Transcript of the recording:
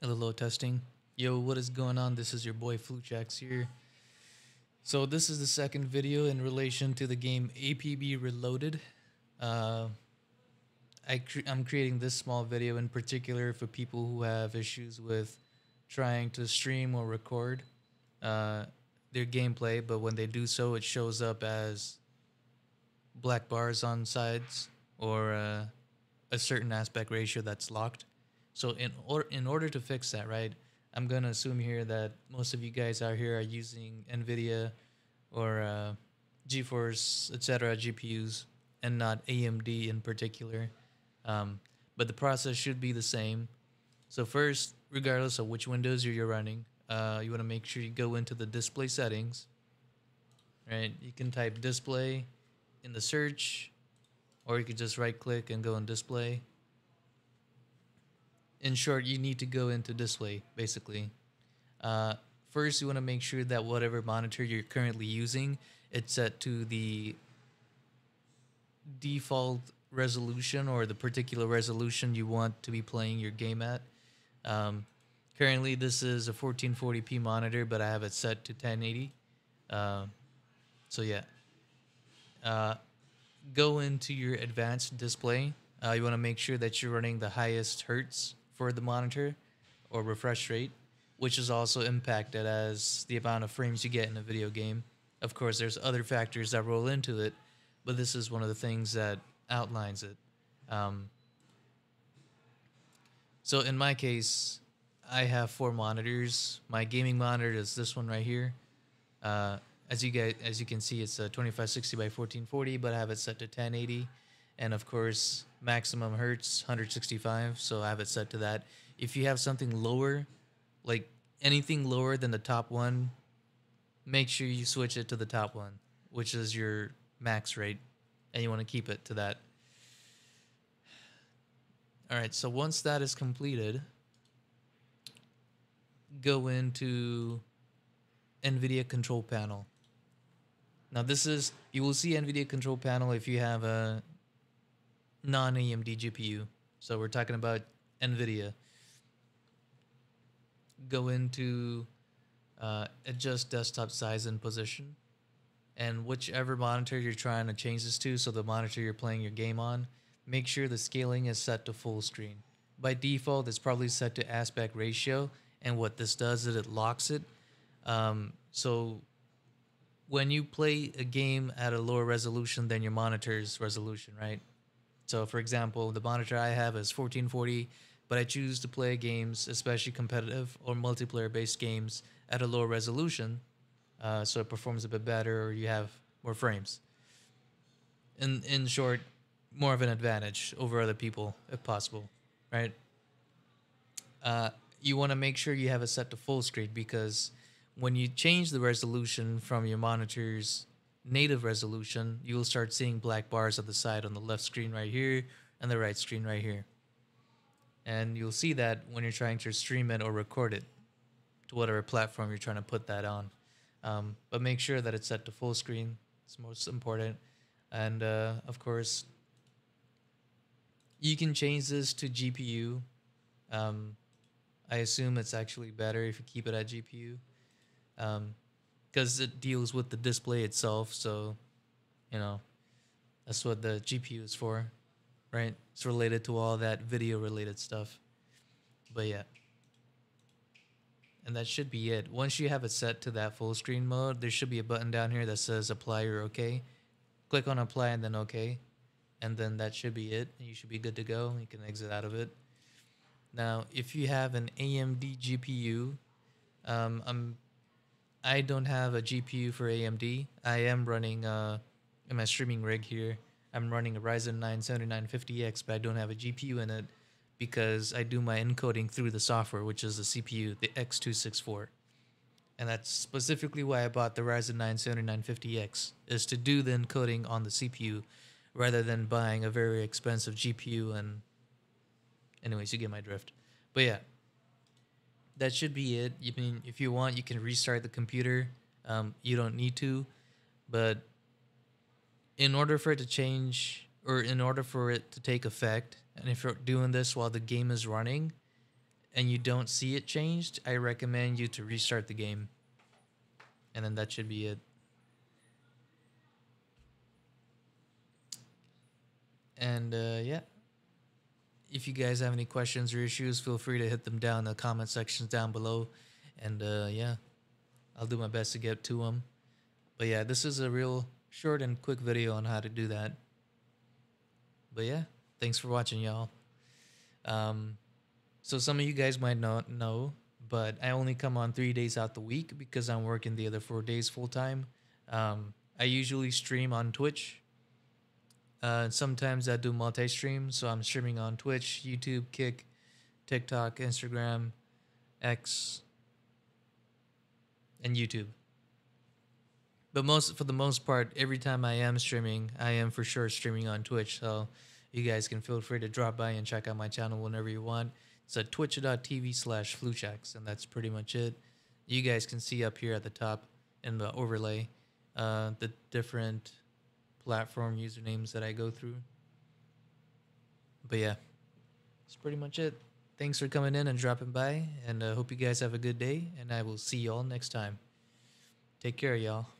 Hello, testing. Yo, what is going on? This is your boy Fluchax here. So this is the second video in relation to the game APB Reloaded. Uh, I cre- I'm creating this small video in particular for people who have issues with trying to stream or record uh, their gameplay, but when they do so, it shows up as black bars on sides or uh, a certain aspect ratio that's locked. So in or in order to fix that, right? I'm gonna assume here that most of you guys out here are using NVIDIA or uh, GeForce, etc. GPUs, and not AMD in particular. Um, but the process should be the same. So first, regardless of which Windows you're running, uh, you want to make sure you go into the display settings. Right, you can type display in the search, or you could just right click and go on display in short, you need to go into this way, basically. Uh, first, you want to make sure that whatever monitor you're currently using, it's set to the default resolution or the particular resolution you want to be playing your game at. Um, currently, this is a 1440p monitor, but I have it set to 1080. Uh, so yeah, uh, go into your advanced display. Uh, you want to make sure that you're running the highest hertz for the monitor or refresh rate, which is also impacted as the amount of frames you get in a video game. Of course, there's other factors that roll into it, but this is one of the things that outlines it. Um, so in my case, I have four monitors. My gaming monitor is this one right here. Uh, as you get, as you can see, it's a 2560 by 1440, but I have it set to 1080 and of course maximum hertz 165 so i have it set to that. If you have something lower like anything lower than the top one make sure you switch it to the top one which is your max rate and you want to keep it to that. All right so once that is completed go into nvidia control panel. Now this is you will see nvidia control panel if you have a non AMD GPU. So we're talking about NVIDIA. Go into uh, adjust desktop size and position. And whichever monitor you're trying to change this to, so the monitor you're playing your game on, make sure the scaling is set to full screen. By default, it's probably set to aspect ratio. And what this does is it locks it. Um, so when you play a game at a lower resolution than your monitor's resolution, right? So, for example, the monitor I have is 1440, but I choose to play games, especially competitive or multiplayer based games, at a lower resolution, uh, so it performs a bit better, or you have more frames. In in short, more of an advantage over other people if possible, right? Uh, you want to make sure you have it set to full screen because when you change the resolution from your monitor's native resolution, you will start seeing black bars at the side on the left screen right here and the right screen right here. And you'll see that when you're trying to stream it or record it to whatever platform you're trying to put that on. Um, but make sure that it's set to full screen. It's most important. And uh, of course, you can change this to GPU. Um, I assume it's actually better if you keep it at GPU. Um, because it deals with the display itself. So, you know, that's what the GPU is for, right? It's related to all that video related stuff. But yeah. And that should be it. Once you have it set to that full screen mode, there should be a button down here that says apply or okay. Click on apply and then okay. And then that should be it. You should be good to go. You can exit out of it. Now, if you have an AMD GPU, um, I'm I don't have a GPU for AMD. I am running uh, in my streaming rig here. I'm running a Ryzen 9 7950X, but I don't have a GPU in it because I do my encoding through the software, which is the CPU, the X264. And that's specifically why I bought the Ryzen 9 7950X, is to do the encoding on the CPU rather than buying a very expensive GPU. And, anyways, you get my drift. But yeah, that should be it. You mean if you want, you can restart the computer. Um, you don't need to, but in order for it to change, or in order for it to take effect, and if you're doing this while the game is running, and you don't see it changed, I recommend you to restart the game. And then that should be it. And uh, yeah, if you guys have any questions or issues, feel free to hit them down in the comment sections down below. And uh, yeah, I'll do my best to get to them. But yeah, this is a real short and quick video on how to do that. But yeah, thanks for watching, y'all. Um, so some of you guys might not know, but I only come on three days out the week because I'm working the other four days full time. Um, I usually stream on Twitch. Uh, sometimes I do multi-stream, so I'm streaming on Twitch, YouTube, Kick, TikTok, Instagram, X, and YouTube. But most for the most part, every time I am streaming, I am for sure streaming on Twitch. So you guys can feel free to drop by and check out my channel whenever you want. It's at twitch.tv slash fluchax, and that's pretty much it. You guys can see up here at the top in the overlay uh, the different platform usernames that I go through. But yeah, that's pretty much it. Thanks for coming in and dropping by, and I uh, hope you guys have a good day, and I will see y'all next time. Take care, y'all.